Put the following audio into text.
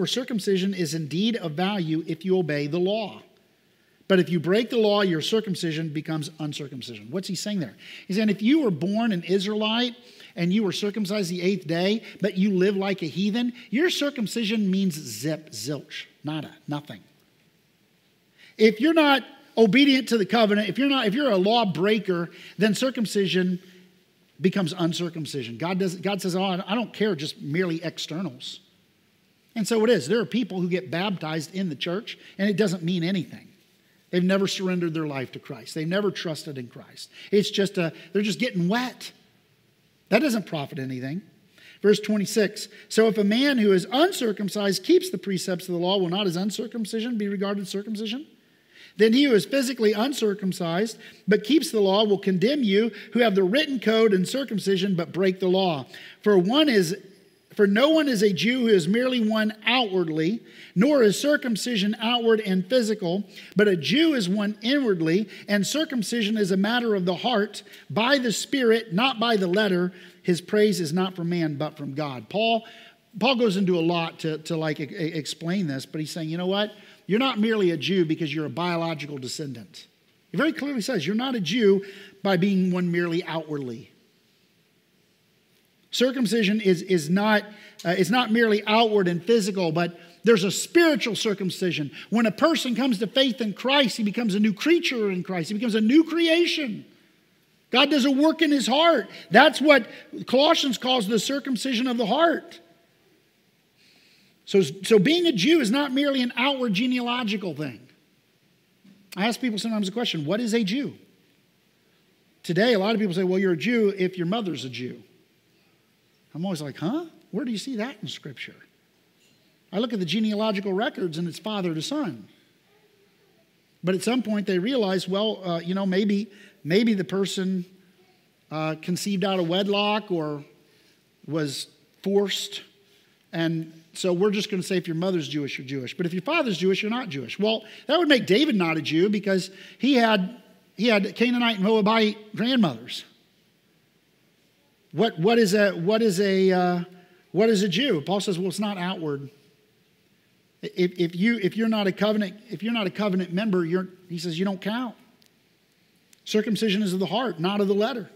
For circumcision is indeed of value if you obey the law. But if you break the law, your circumcision becomes uncircumcision. What's he saying there? He's saying if you were born an Israelite and you were circumcised the eighth day, but you live like a heathen, your circumcision means zip, zilch, nada, nothing. If you're not obedient to the covenant, if you're not, if you're a law breaker, then circumcision becomes uncircumcision. God does God says, Oh, I don't care just merely externals. And so it is. There are people who get baptized in the church, and it doesn't mean anything. They've never surrendered their life to Christ. They've never trusted in Christ. It's just a, they're just getting wet. That doesn't profit anything. Verse 26 So if a man who is uncircumcised keeps the precepts of the law, will not his uncircumcision be regarded circumcision? Then he who is physically uncircumcised but keeps the law will condemn you who have the written code and circumcision but break the law. For one is for no one is a Jew who is merely one outwardly, nor is circumcision outward and physical, but a Jew is one inwardly, and circumcision is a matter of the heart, by the Spirit, not by the letter. His praise is not from man, but from God. Paul, Paul goes into a lot to, to like explain this, but he's saying, you know what? You're not merely a Jew because you're a biological descendant. He very clearly says you're not a Jew by being one merely outwardly. Circumcision is, is, not, uh, is not merely outward and physical, but there's a spiritual circumcision. When a person comes to faith in Christ, he becomes a new creature in Christ, he becomes a new creation. God does a work in his heart. That's what Colossians calls the circumcision of the heart. So, so being a Jew is not merely an outward genealogical thing. I ask people sometimes the question what is a Jew? Today, a lot of people say, well, you're a Jew if your mother's a Jew. I'm always like, huh? Where do you see that in Scripture? I look at the genealogical records and it's father to son. But at some point they realize, well, uh, you know, maybe, maybe the person uh, conceived out of wedlock or was forced. And so we're just going to say if your mother's Jewish, you're Jewish. But if your father's Jewish, you're not Jewish. Well, that would make David not a Jew because he had, he had Canaanite and Moabite grandmothers. What, what is a, what is a, uh, what is a Jew? Paul says, well, it's not outward. If, if, you, if you're not a covenant, if you're not a covenant member, you're, he says you don't count. Circumcision is of the heart, not of the letter.